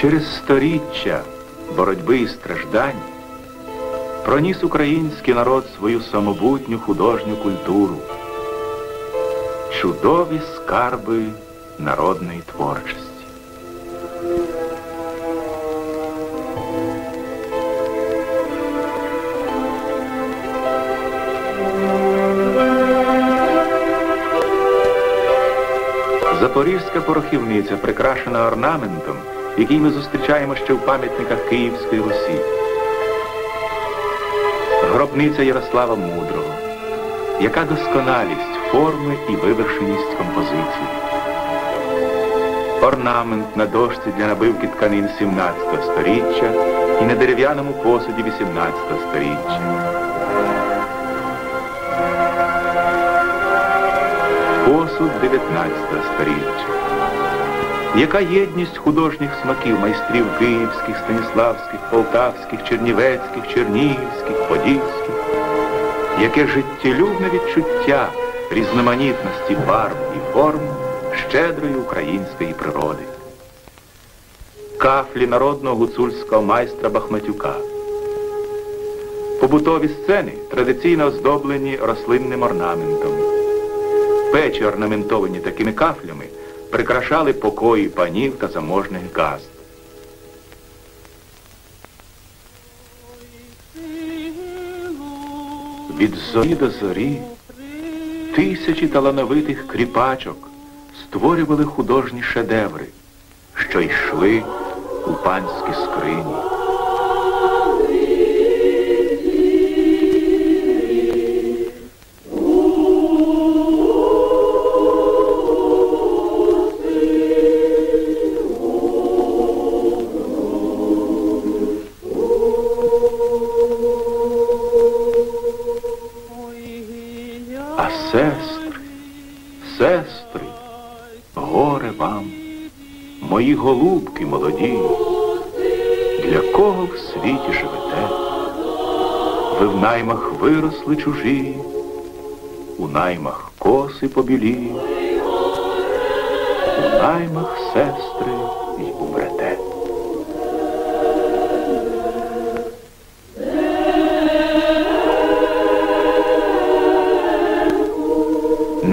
Через сторіччя боротьби і страждань проніс український народ свою самобутню художню культуру, чудові скарби народної творчості. Запорізька порохівниця прикрашена орнаментом, який ми зустрічаємо ще в пам'ятниках Київської Русі. Гробниця Ярослава Мудрого, яка досконалість форми і вивершеність композиції. Орнамент на дошці для набивки тканин 17 століття і на дерев'яному посуді 18 століття. Посуд 19 століття. Яка єдність художніх смаків майстрів київських, станіславських, полтавських, чернівецьких, чернігівських, подільських, яке життєлюбне відчуття різноманітності барв і форм щедрої української природи. Кафлі народного гуцульського майстра Бахматюка. Побутові сцени традиційно оздоблені рослинним орнаментом. Печі, орнаментовані такими кафлями, прикрашали покої панів та заможних газд. Від зорі до зорі тисячі талановитих кріпачок створювали художні шедеври, що йшли у панські скрині. Сестри, сестри, горе вам, мої голубки молоді, для кого в світі живете? Ви в наймах виросли чужі, у наймах коси побілі, у наймах сестри й умрете.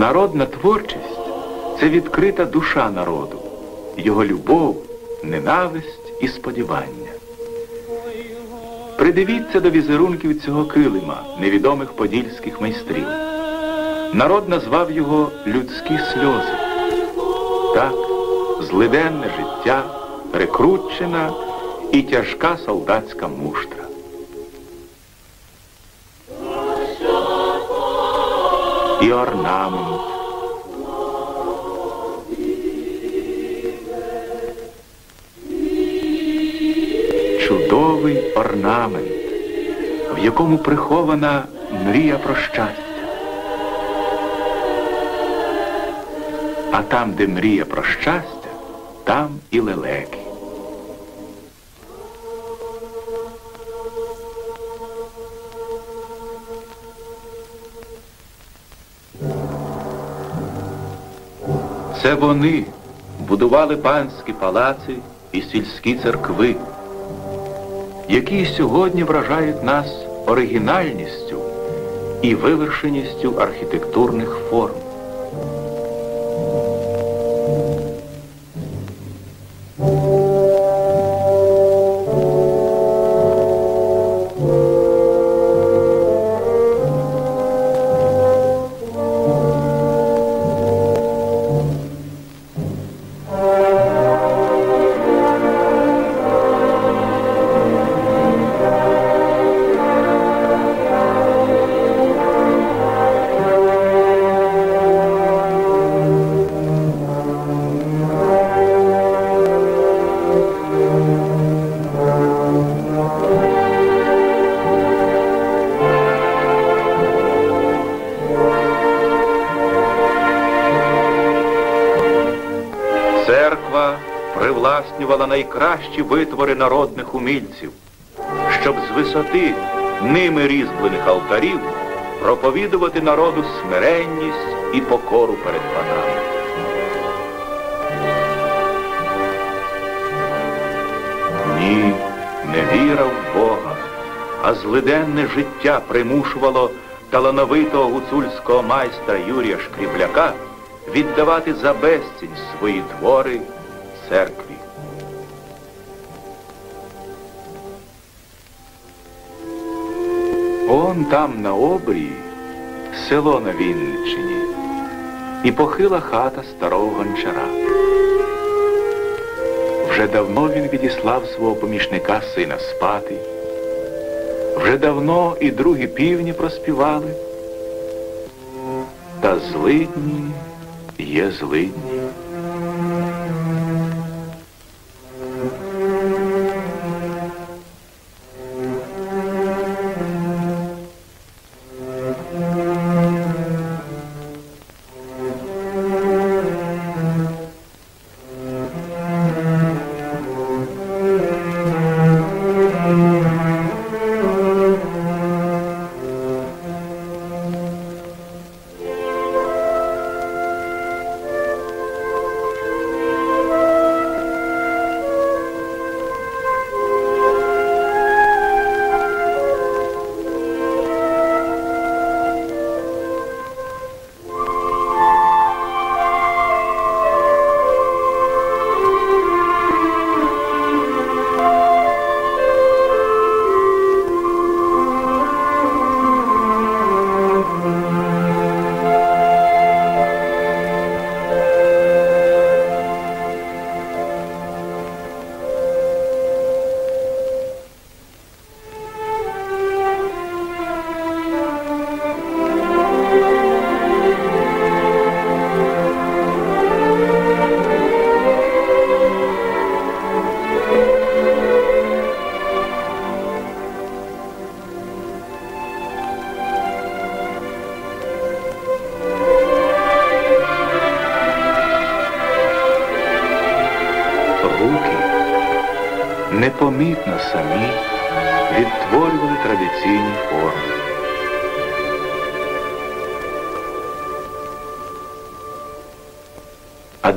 Народна творчість це відкрита душа народу, його любов, ненависть і сподівання. Придивіться до візерунків цього килима, невідомих подільських майстрів. Народ назвав його людські сльози. Так, злиденне життя, перекручена і тяжка солдатська муштра. І орнамент. Чудовий орнамент, в якому прихована мрія про щастя. А там, де мрія про щастя, там і лелеки. Це вони будували панські палаци і сільські церкви, які сьогодні вражають нас оригінальністю і вивершеністю архітектурних форм. Найкращі витвори народних умільців, щоб з висоти ними різьблених алтарів проповідувати народу смиренність і покору перед панами. Ні, не віра в Бога, а злиденне життя примушувало талановитого гуцульського майстра Юрія Шкрібляка віддавати за безцінь свої твори церкві. Он там на обрії село на Вінниччині і похила хата старого гончара. Вже давно він відіслав свого помічника сина спати. Вже давно і другі півні проспівали. Та злидні є злидні.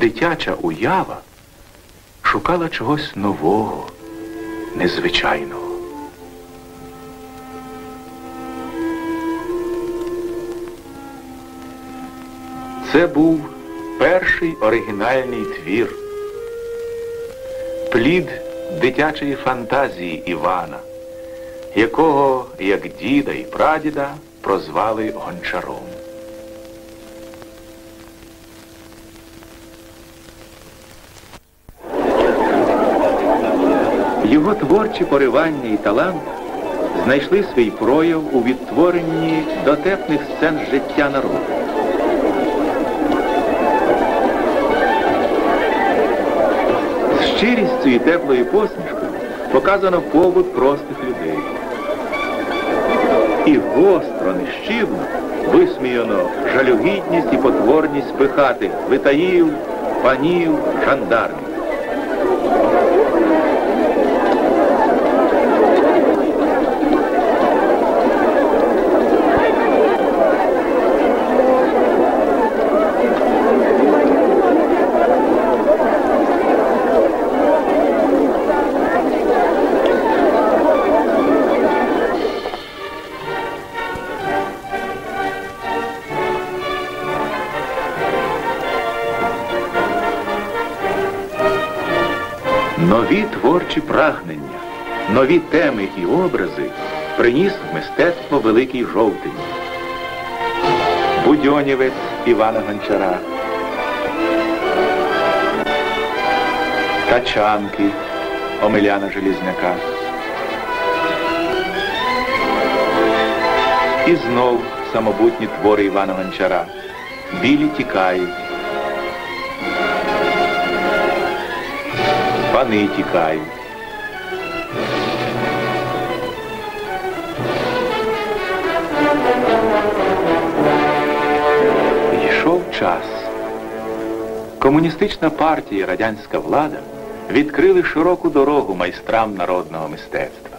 Дитяча уява шукала чогось нового, незвичайного. Це був перший оригінальний твір плід дитячої фантазії Івана, якого, як діда і прадіда, прозвали гончаром. Його творчі поривання і талант знайшли свій прояв у відтворенні дотепних сцен життя народу. З щирістю і теплою посмішкою показано побут простих людей. І гостро, нещивно висміяно жалюгідність і потворність пихати литаїв, панів, жандармів. Творчі прагнення, нові теми і образи приніс мистецтво Великий Жовтень. Будьонівець Івана Гончара, Тачанки Омеляна Желізняка. І знов самобутні твори Івана Гончара. Білі тікають. Пани тікають. Комуністична партія і радянська влада відкрили широку дорогу майстрам народного мистецтва.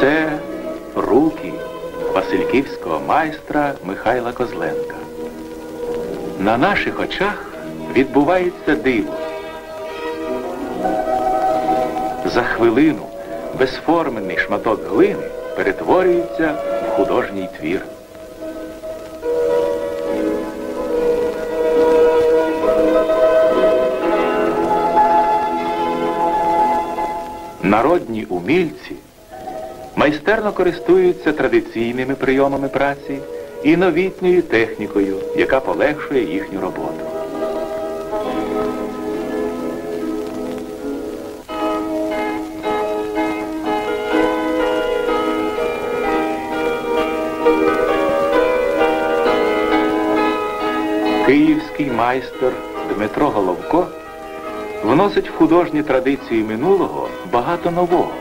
Це руки Васильківського майстра Михайла Козленка. На наших очах відбувається диво. За хвилину безформений шматок глини перетворюється в художній твір. Народні умільці майстерно користуються традиційними прийомами праці і новітньою технікою, яка полегшує їхню роботу. Майстер Дмитро Головко вносить в художні традиції минулого багато нового.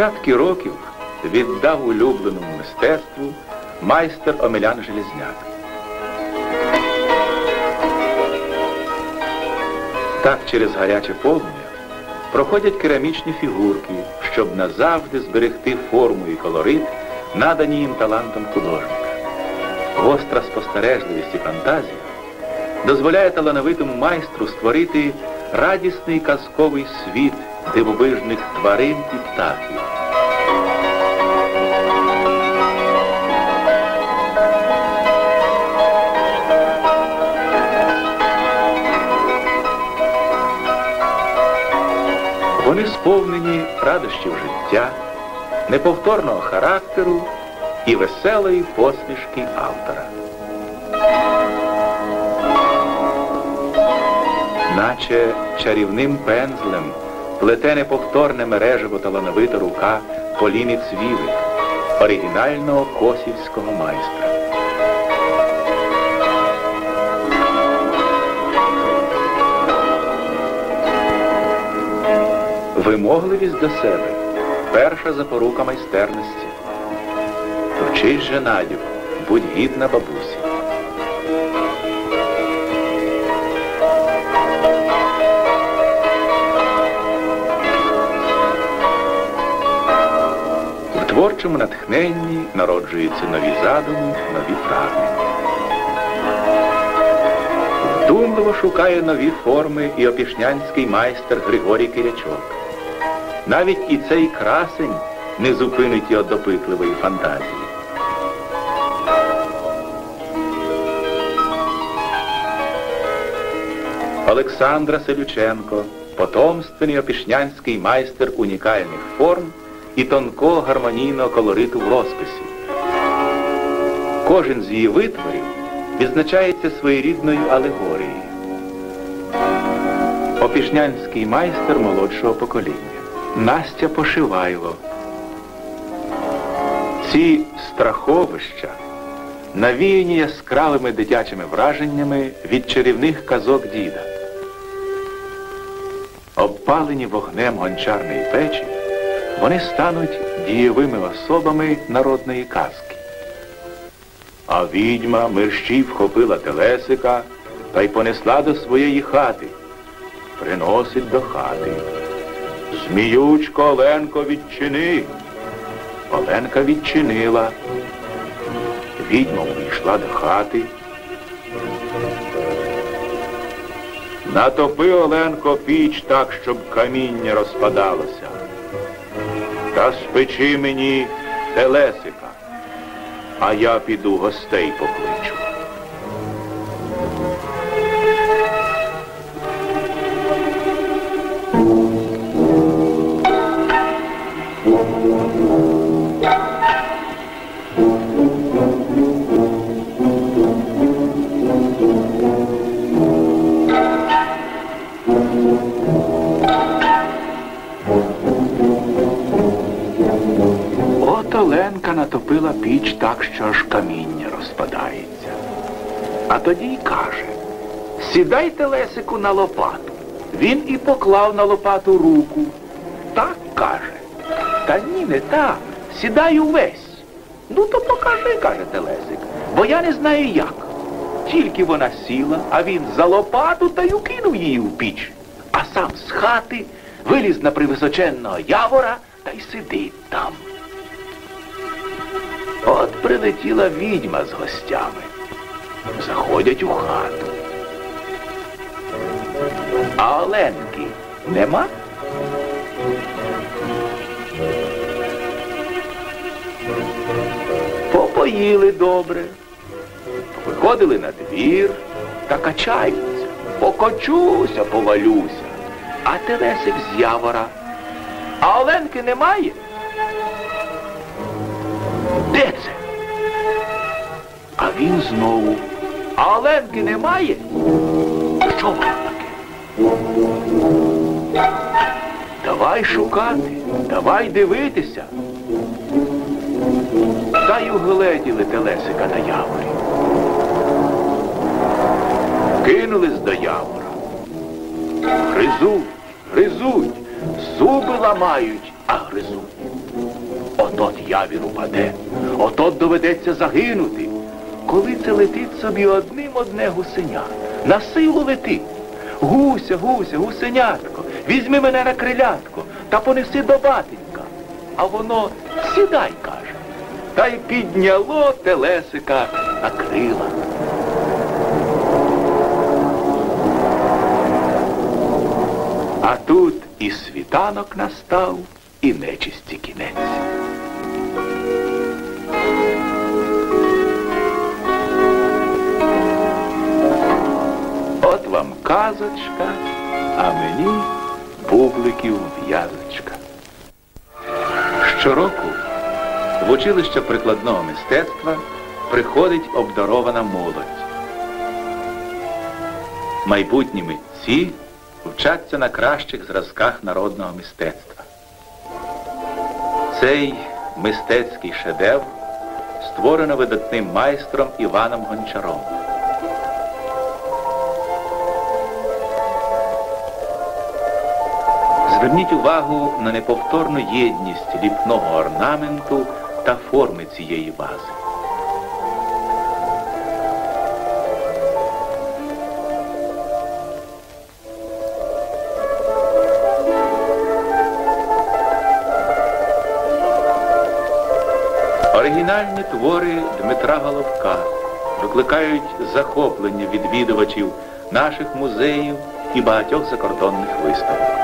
Десятки років віддав улюбленому мистецтву майстер Омелян Железняк. Так через гаряче полум'я проходять керамічні фігурки, щоб назавжди зберегти форму і колорит, надані їм талантом художника. Гостра спостережливість і фантазія дозволяє талановитому майстру створити радісний казковий світ дивовижних тварин і птахів. Вони сповнені радощів життя, неповторного характеру і веселої посмішки автора. Наче чарівним пензлем плете неповторне мережево талановита рука Поліни Цвівик, оригінального косівського майстра. Вимогливість до себе перша запорука майстерності. Вчись же, Надю, будь гідна бабусі. В творчому натхненні народжуються нові задуми, нові прагнення. Вдумливо шукає нові форми і опішнянський майстер Григорій Кирячок. Навіть і цей красень не зупинить його допитливої фантазії. Олександра Селюченко, потомственний опішнянський майстер унікальних форм і тонкого гармонійного колориту в розписі. Кожен з її витворів відзначається своєрідною алегорією. Опішнянський майстер молодшого покоління. Настя Пошивайло. Ці страховища навіяні яскравими дитячими враженнями від чарівних казок діда. Обпалені вогнем гончарної печі, вони стануть дієвими особами народної казки. А відьма мерщій вхопила телесика та й понесла до своєї хати. Приносить до хати. Зміючко, Оленко, відчини. Оленка відчинила. Відьма увійшла до хати. Натопи, Оленко, піч так, щоб каміння розпадалося. Та спечи мені телесика, а я піду гостей покличу. Тоді й каже, сідайте Лесику на лопату. Він і поклав на лопату руку. Так каже. Та ні, не так. Сідай увесь. Ну то покажи, каже Телесик, бо я не знаю як. Тільки вона сіла, а він за лопату та й укинув її в піч. А сам з хати виліз на привисоченного явора та й сидить там. От прилетіла відьма з гостями. Заходять у хату. А Оленки нема? Попоїли добре, виходили на двір та качаються. Покочуся, повалюся. А Телесик з явора. А Оленки немає? Де це? А він знову. А Оленки немає? Воно таке? Давай шукати, давай дивитися. Та й угледіли телесика на яворі. Кинулись до явора. Гризуть, гризуть, зуби ламають, а гризуть. Отот явір упаде, отот доведеться загинути. Коли це летить собі одним одне гусеня, на силу летить. Гуся, гуся, гусенятко, візьми мене на крилятко та понеси до батенька. А воно сідай, каже. Та й підняло телесика на крила. А тут і світанок настав, і нечисті кінець. Казочка, а мені бубликів в'язочка. Щороку в училище прикладного мистецтва приходить обдарована молодь. Майбутні митці вчаться на кращих зразках народного мистецтва. Цей мистецький шедевр створено видатним майстром Іваном Гончаром. Зверніть увагу на неповторну єдність ліпного орнаменту та форми цієї вази. Оригінальні твори Дмитра Головка викликають захоплення відвідувачів наших музеїв і багатьох закордонних виставок.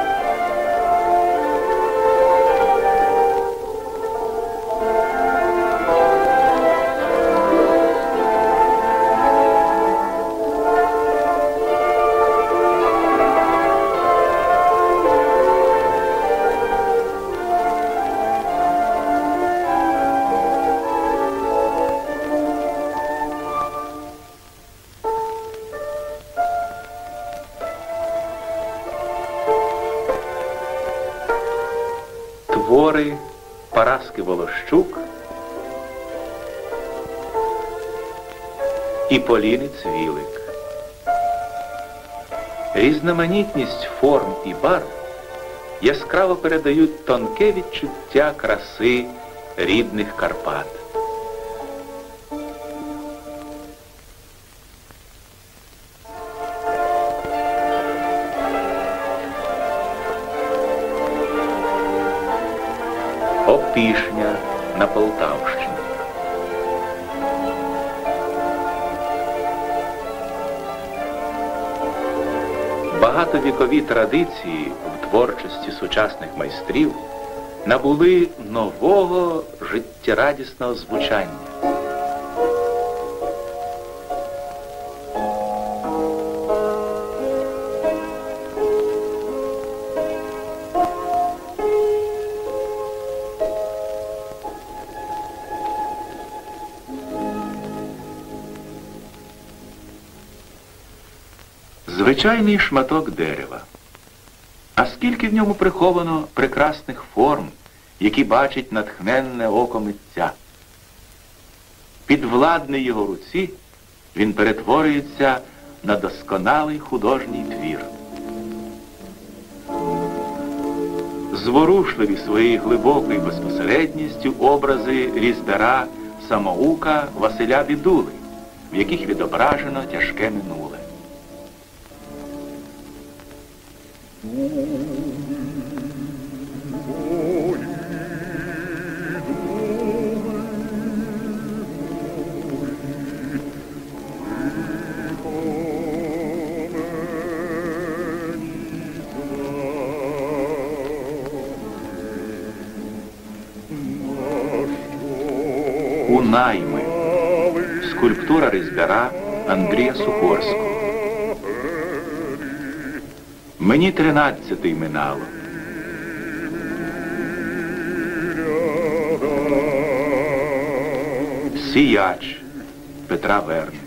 Твори Параски Волощук і Поліни Цвілик. Різноманітність форм і барв яскраво передають тонке відчуття краси рідних Карпат. Традиції в творчості сучасних майстрів набули нового життєрадісного звучання. Звичайний шматок дерева. А скільки в ньому приховано прекрасних форм які бачить натхненне око митця. Підвладний його руці він перетворюється на досконалий художній твір. Зворушливі своєю глибокою безпосередністю образи різбера самоука Василя Бідули, в яких відображено тяжке минуле. Сухорського. Мені тринадцятий минало. Сіяч Петра Верни.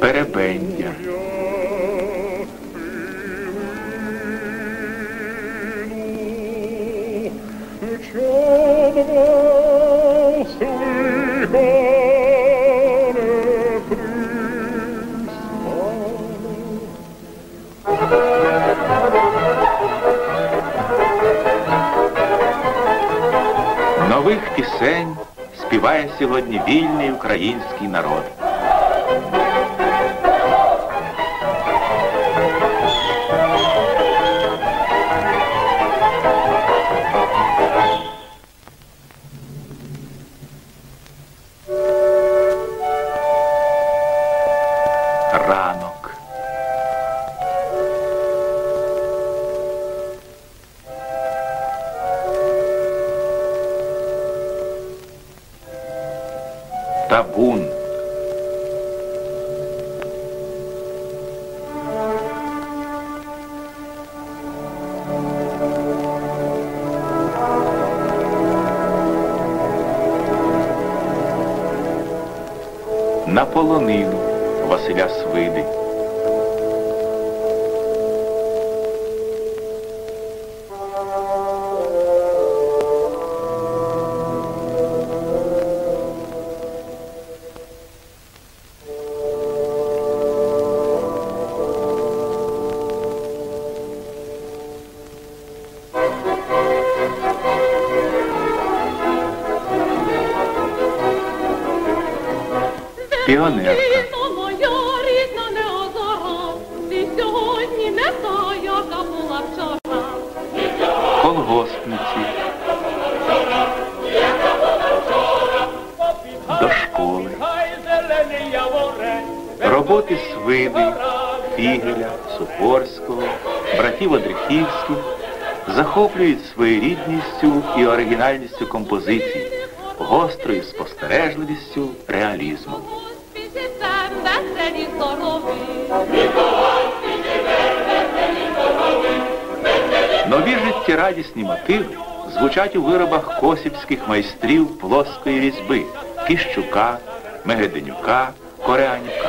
Перебендя. Нових пісень співає сьогодні вільний український народ. Ранок. На колгоспниці, до школи, роботи Свиди, Фігеля, Сухорського, братів Одрихівських захоплюють своєрідністю і оригінальністю композицій, гострою спостережливістю реалізмом. Нові радісні мотиви звучать у виробах косівських майстрів плоскої різьби Кіщука, Мегеденюка, Кореанюка.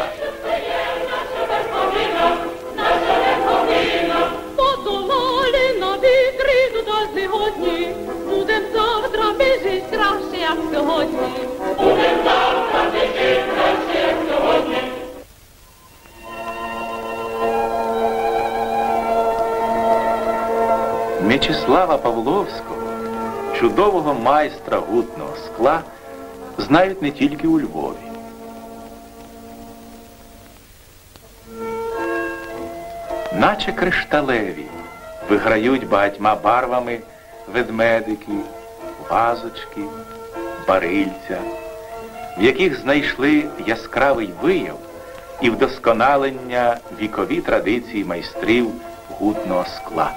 М'ячеслава Павловського, чудового майстра гутного скла, знають не тільки у Львові. Наче кришталеві виграють багатьма барвами ведмедики, вазочки, барильця, в яких знайшли яскравий вияв і вдосконалення вікові традиції майстрів гутного скла.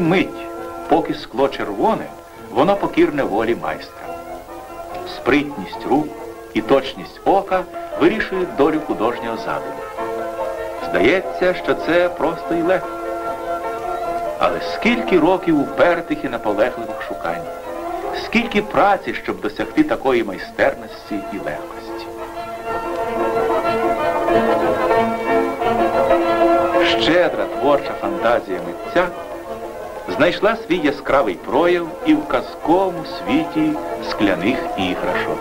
Мить, поки скло червоне, воно покірне волі майстра. Спритність рук і точність ока вирішують долю художнього задуму. Здається, що це просто і легко. Але скільки років упертих і наполегливих шукань, скільки праці, щоб досягти такої майстерності і легкості. Щедра творча фантазія митця знайшла свій яскравий прояв і в казковому світі скляних іграшок.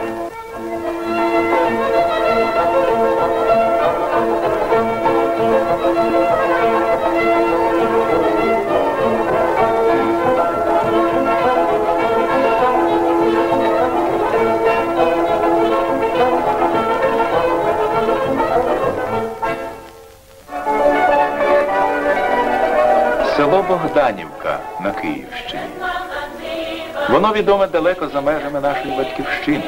Богданівка на Київщині. Воно відоме далеко за межами нашої батьківщини,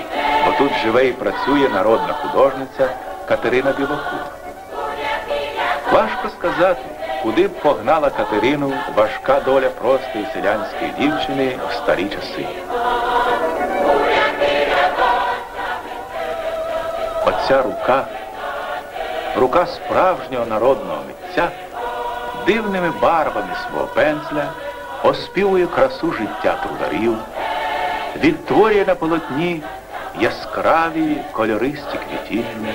бо тут живе і працює народна художниця Катерина Білокур. Важко сказати, куди б погнала Катерину важка доля простої селянської дівчини в старі часи. Оця рука, рука справжнього народного митця, дивними барвами свого пензля оспівує красу життя трударів, відтворює на полотні яскраві кольористі квітіння,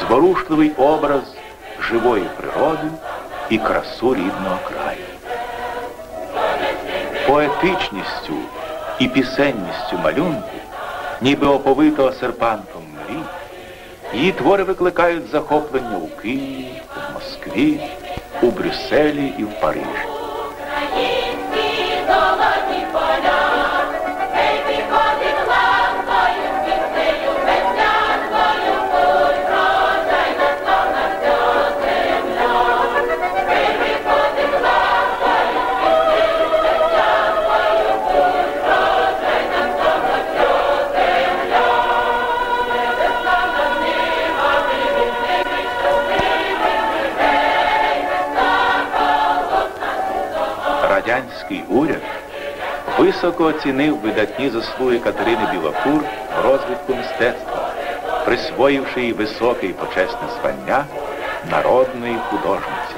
зворушливий образ живої природи і красу рідного краю. Поетичністю і пісенністю малюнку, ніби оповитого серпантом мрій, її твори викликають захоплення у Києві, в Москві, у Брюсселі і в Парижі. Високо оцінив видатні заслуги Катерини Білокур розвитку мистецтва, присвоївши їй високе і почесне звання народної художниці.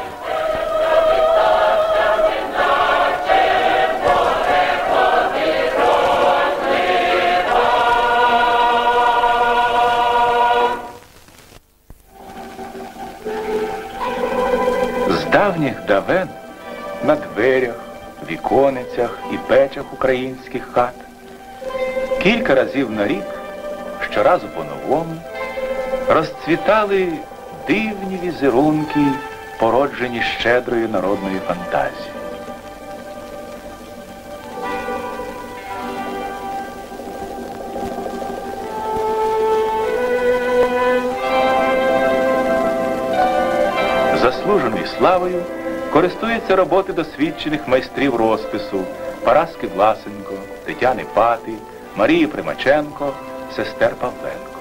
З давніх давен на дверях, віконицях і печах українських хат кілька разів на рік, щоразу по-новому, розцвітали дивні візерунки, породжені щедрою народною фантазією. Заслуженою славою користуються роботи досвідчених майстрів розпису Параски Власенко, Тетяни Пати, Марії Примаченко, сестер Павленко.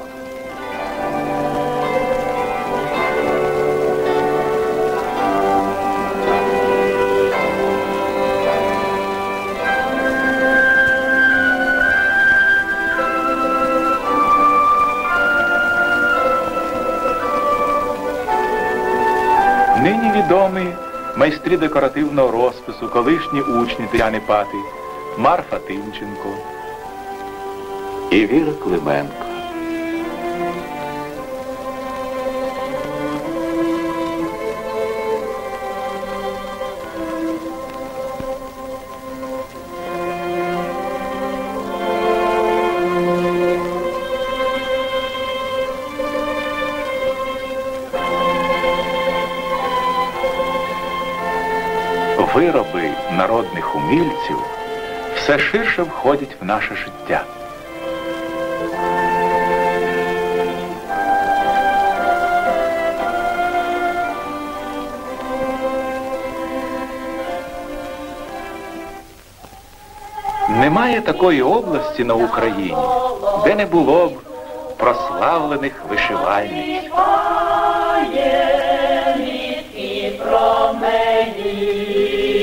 Майстрі декоративного розпису, колишні учні Тетяни Пати, Марфа Тимченко і Віра Клименко. Умільців все ширше входять в наше життя. Немає такої області на Україні, де не було б прославлених вишивальниць. Ніби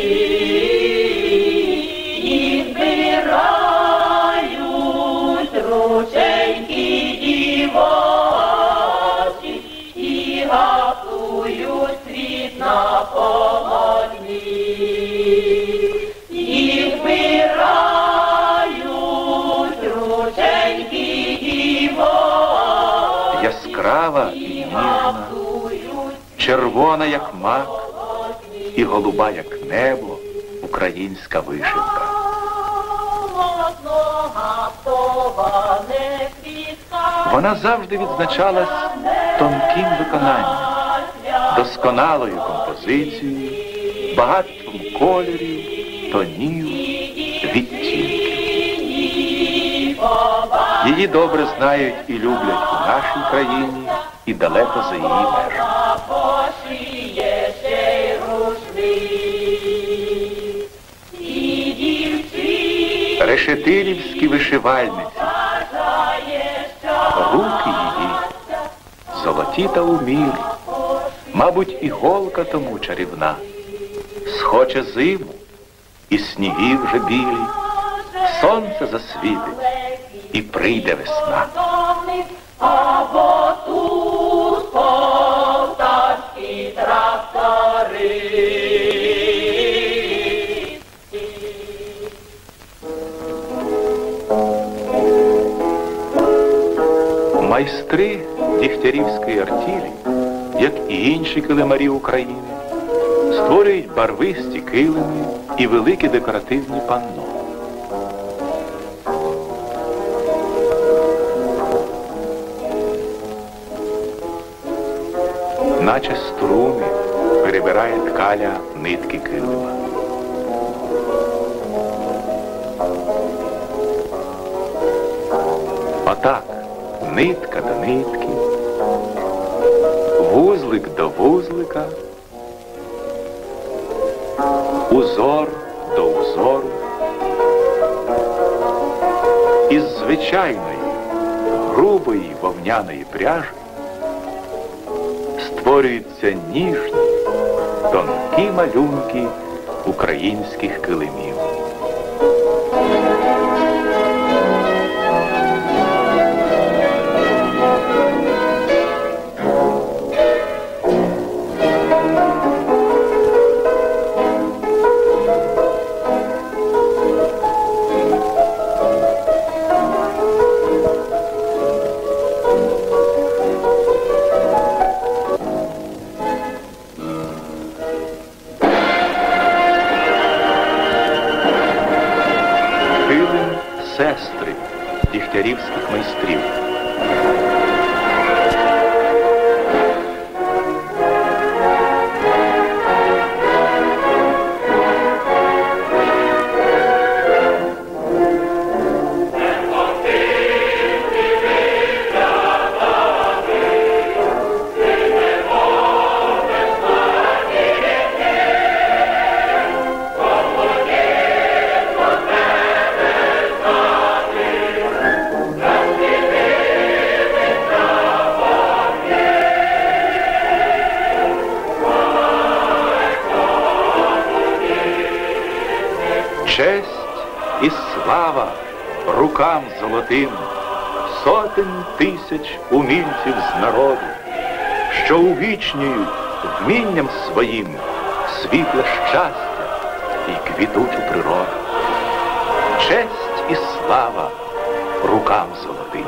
Яскрава і ніжна, червона, як мак, і голуба, як небо, українська вишивка. Вона завжди відзначалась тонким виконанням, досконалою композицією, багатством кольорів, тонів, відтінків. Її добре знають і люблять у нашій країні, і далеко за її межами. Решетилівські вишивальниці, руки її, золоті та умілі, мабуть, і голка тому чарівна, схоче зиму, і сніги вже білі, сонце засвітить, і прийде весна. Майстри Дігтярівської артілі, як і інші килимарі України, створюють барвисті килими і великі декоративні панно. Наче струми перебирає ткаля нитки килима. Отак, нитка до нитки, вузлик до вузлика, узор до узору. Із звичайної, грубої вовняної пряжі створюються ніжні, тонкі малюнки українських килимів. Золотим, сотень тисяч умільців з народу, що увічнюють вмінням своїм світле щастя і квітучу природу. Честь і слава рукам золотим.